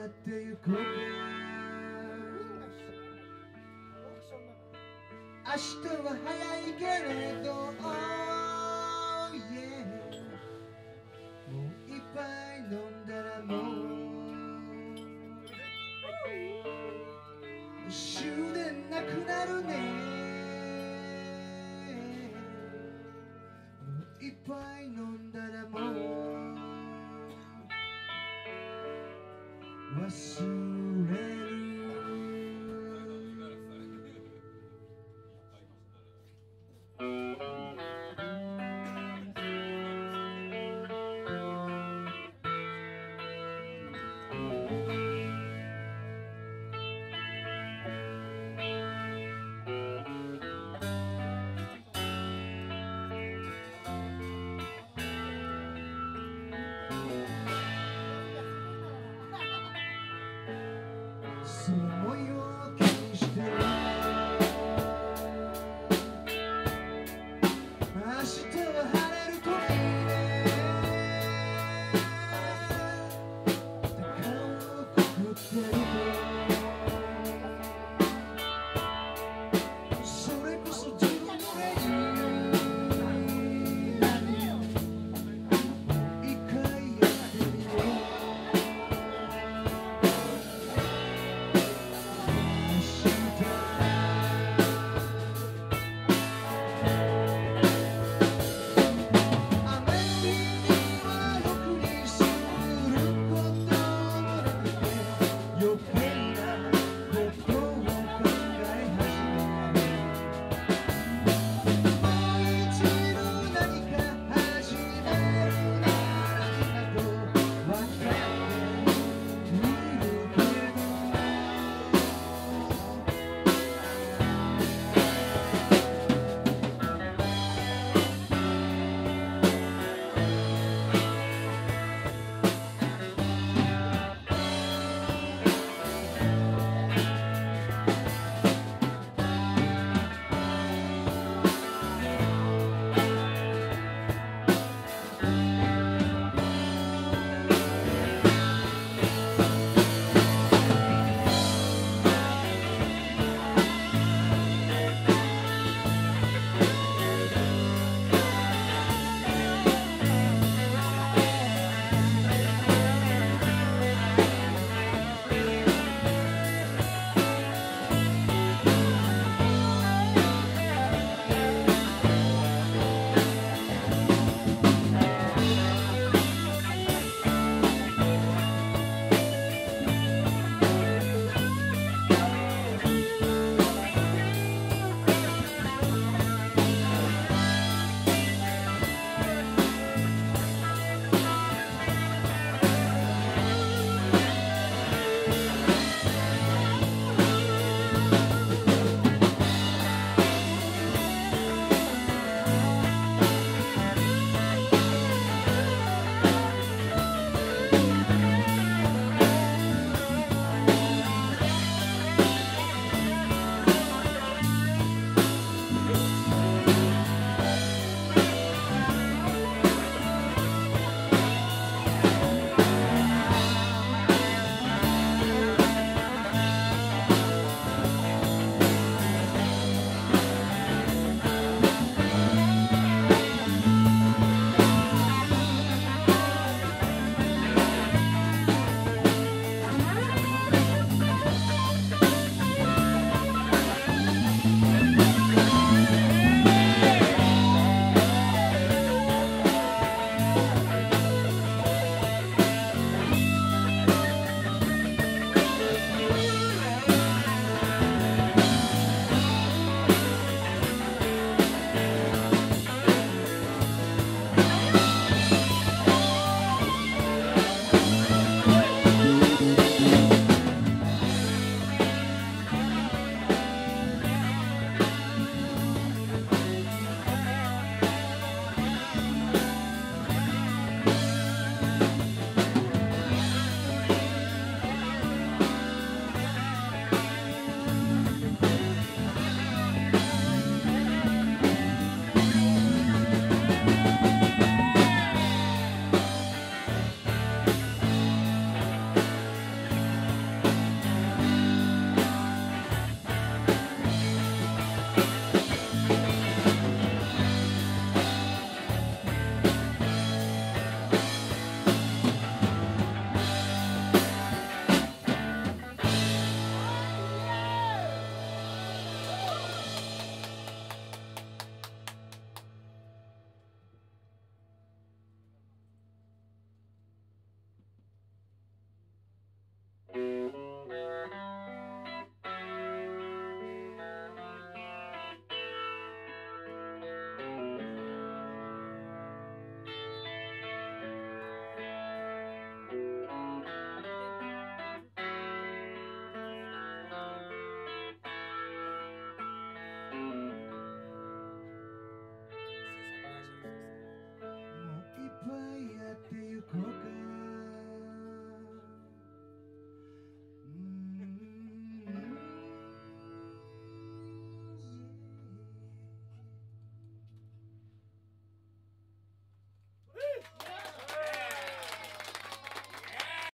行こうか明日は早いけれど、oh yeah もう一杯飲んだらもう終電なくなるねもう一杯飲んだらもう忘れ